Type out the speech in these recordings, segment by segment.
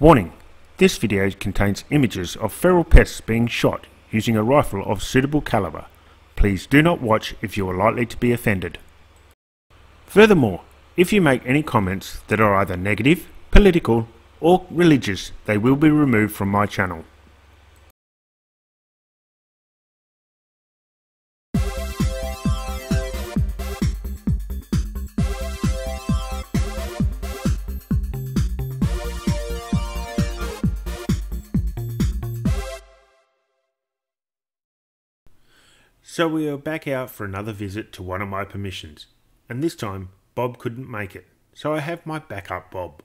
Warning, this video contains images of feral pests being shot using a rifle of suitable caliber. Please do not watch if you are likely to be offended. Furthermore, if you make any comments that are either negative, political, or religious, they will be removed from my channel. So we are back out for another visit to one of my permissions, and this time Bob couldn't make it, so I have my backup Bob.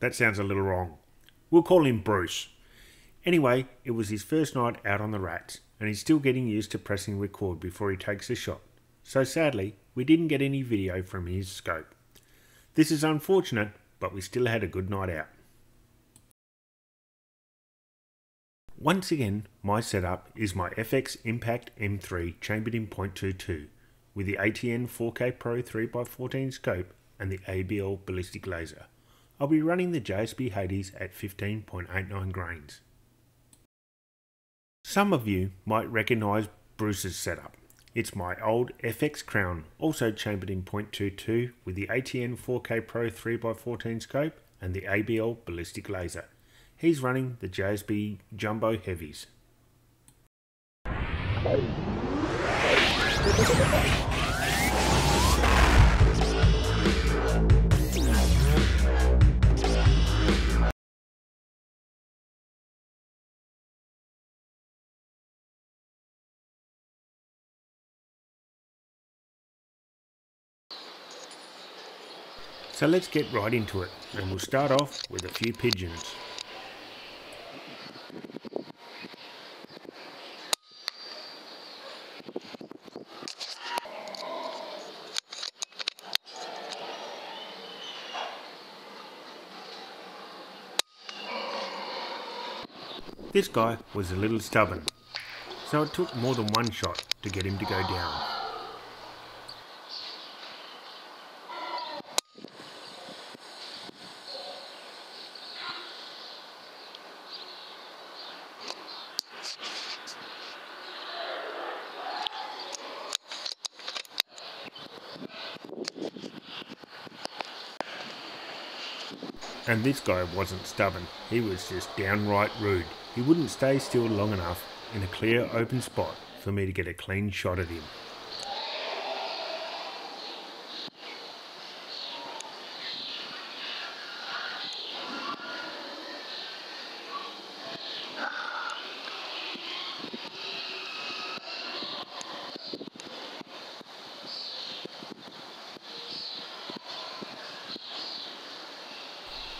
That sounds a little wrong. We'll call him Bruce. Anyway, it was his first night out on the rats, and he's still getting used to pressing record before he takes a shot. So sadly, we didn't get any video from his scope. This is unfortunate, but we still had a good night out. Once again, my setup is my FX Impact M3 chambered in .22 with the ATN 4K Pro 3x14 scope and the ABL ballistic laser. I'll be running the JSB Hades at 15.89 grains. Some of you might recognise Bruce's setup. It's my old FX Crown, also chambered in .22 with the ATN 4K Pro 3x14 scope and the ABL ballistic laser. He's running the JSB Jumbo Heavies. So let's get right into it and we'll start off with a few pigeons. This guy was a little stubborn, so it took more than one shot to get him to go down. And this guy wasn't stubborn, he was just downright rude. He wouldn't stay still long enough in a clear open spot for me to get a clean shot at him.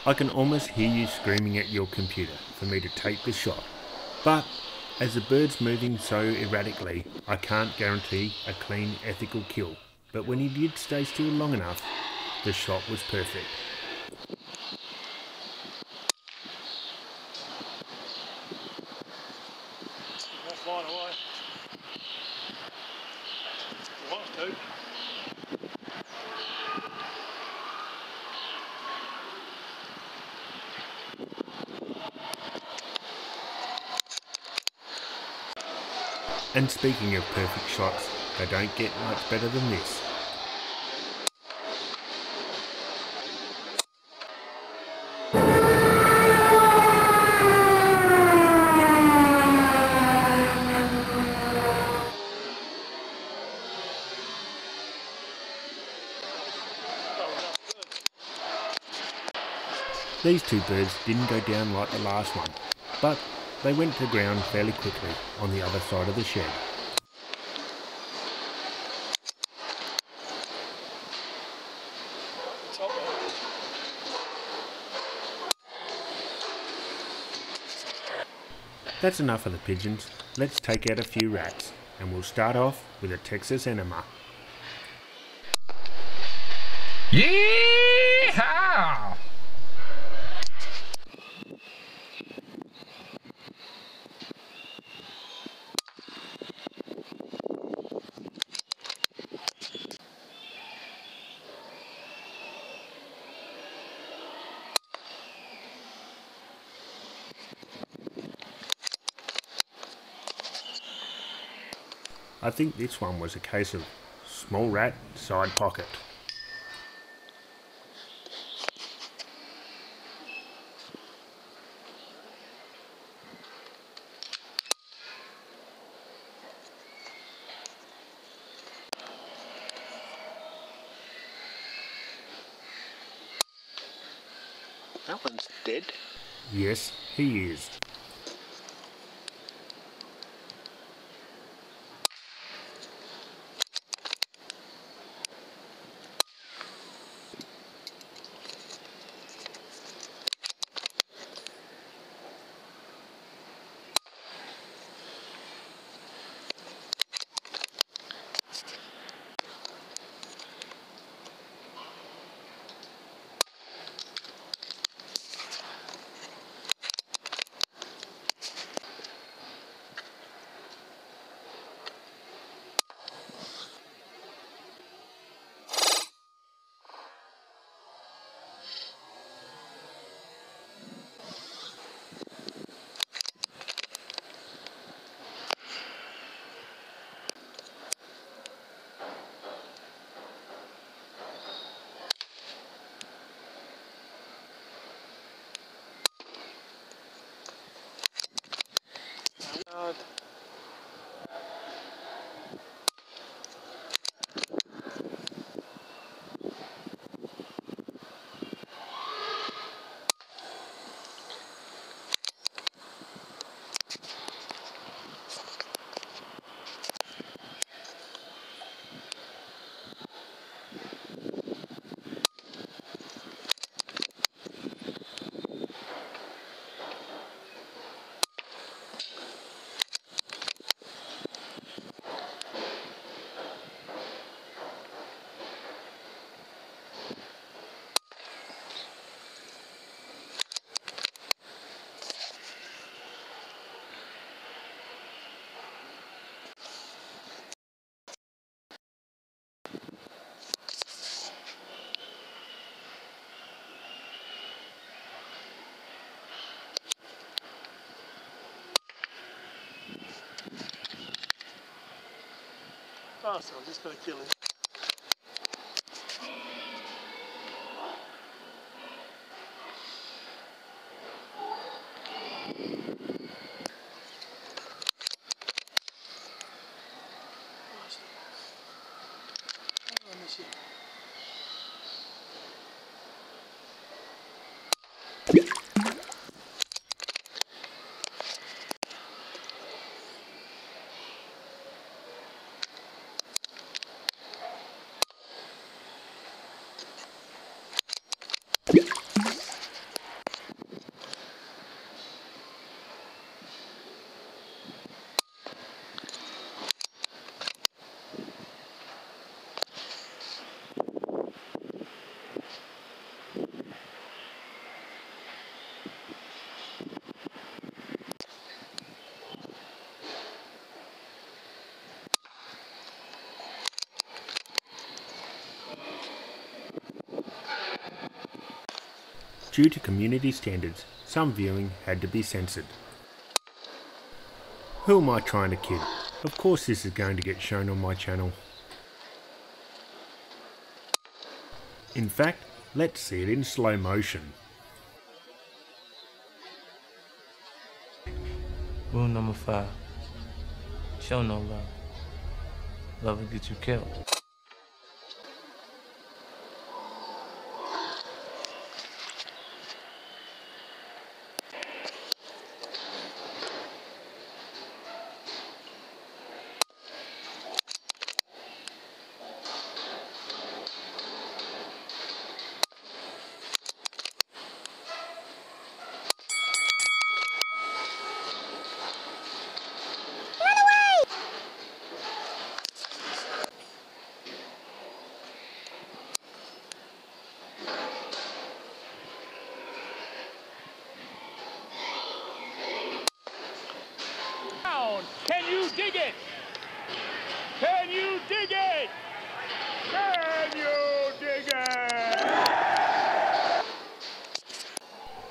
I can almost hear you screaming at your computer for me to take the shot. But as the bird's moving so erratically, I can't guarantee a clean, ethical kill. But when he did stay still long enough, the shot was perfect. And speaking of perfect shots, they don't get much better than this. These two birds didn't go down like the last one, but they went to ground fairly quickly on the other side of the shed. That's enough of the pigeons. Let's take out a few rats, and we'll start off with a Texas enema. Yeehaw! I think this one was a case of small rat, side pocket. That one's dead. Yes, he is. So I'm just gonna kill him. Let Due to community standards, some viewing had to be censored. Who am I trying to kid? Of course this is going to get shown on my channel. In fact, let's see it in slow motion. Rule number five. Show no love. Love will get you killed.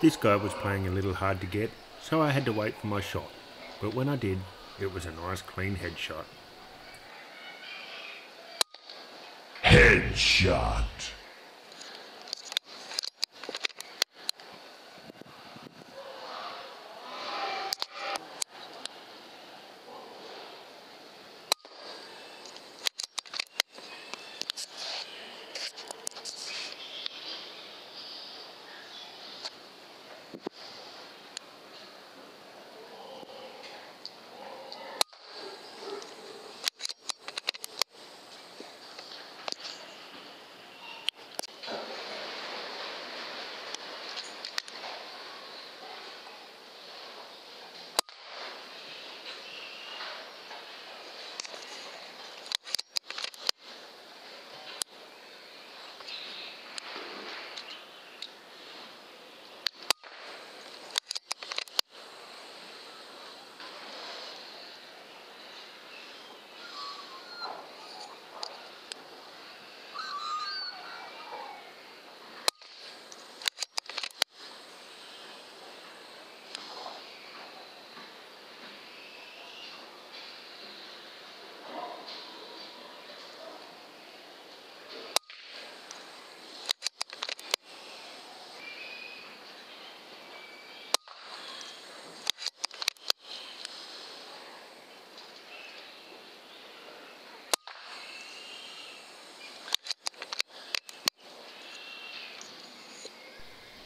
This guy was playing a little hard to get, so I had to wait for my shot, but when I did, it was a nice clean headshot. Headshot!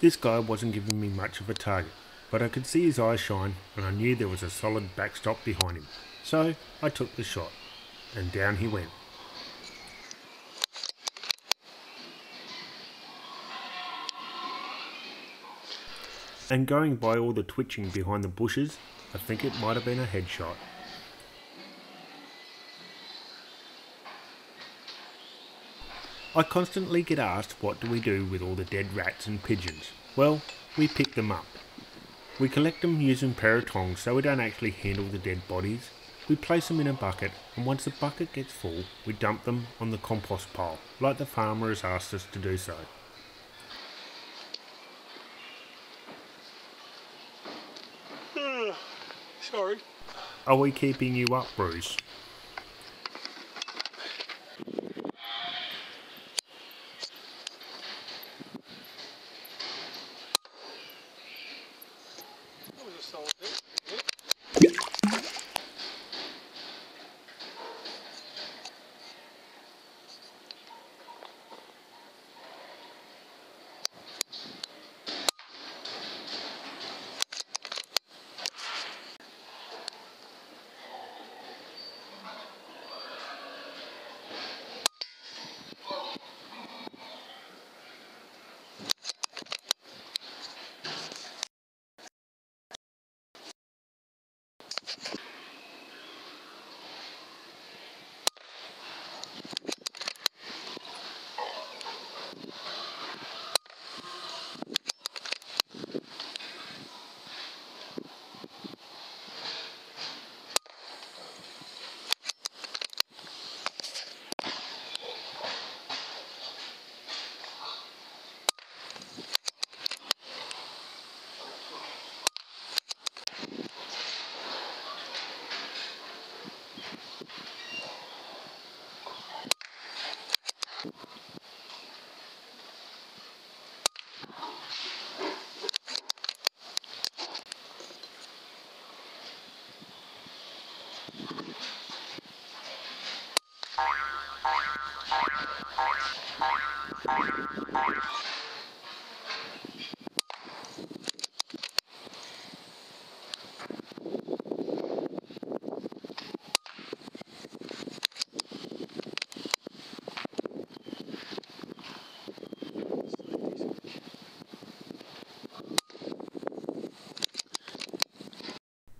This guy wasn't giving me much of a target, but I could see his eyes shine and I knew there was a solid backstop behind him. So I took the shot, and down he went. And going by all the twitching behind the bushes, I think it might have been a headshot. I constantly get asked what do we do with all the dead rats and pigeons. Well, we pick them up. We collect them using pair of tongs so we don't actually handle the dead bodies. We place them in a bucket and once the bucket gets full, we dump them on the compost pile, like the farmer has asked us to do so. Hmm. Sorry. Are we keeping you up, Bruce?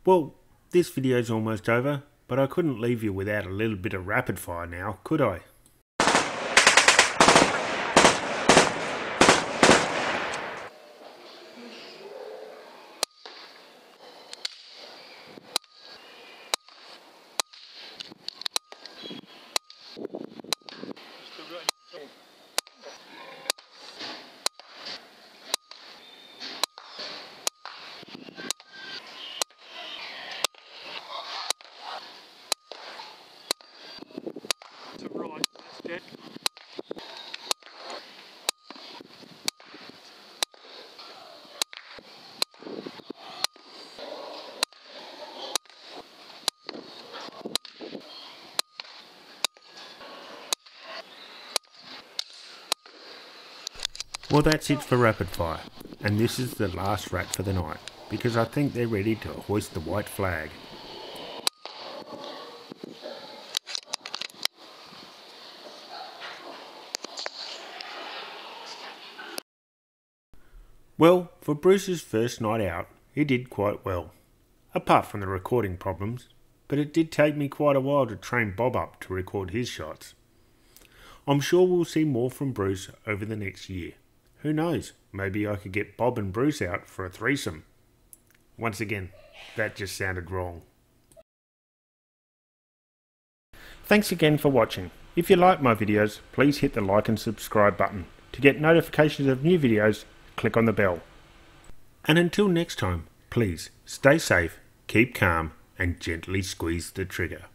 Well, this video's almost over, but I couldn't leave you without a little bit of rapid fire now, could I? Well, that's it for rapid fire, and this is the last rap for the night because I think they're ready to hoist the white flag. Well, for Bruce's first night out, he did quite well, apart from the recording problems, but it did take me quite a while to train Bob up to record his shots. I'm sure we'll see more from Bruce over the next year. Who knows, maybe I could get Bob and Bruce out for a threesome. Once again, that just sounded wrong. Thanks again for watching. If you like my videos, please hit the like and subscribe button. To get notifications of new videos, click on the bell. And until next time, please stay safe, keep calm, and gently squeeze the trigger.